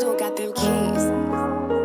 don't got them keys.